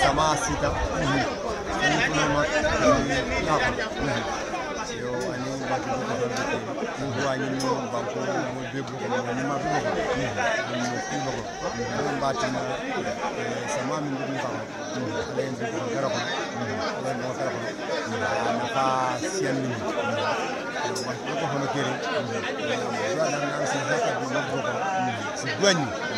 samasita ɗum kunoma ɗaɓa yo ani bakibo ko hande ko duwañinno banko mo bebbuko mo nimaɓuko ɗum mo kuɓako ɗum mbatima sama min ɗum kam ala hen bebbo ko gara kono ala hen bebbo gara kono nafa siyanmini wakko hono keri so aɗan an so hakkadi mabbo ko so duwañi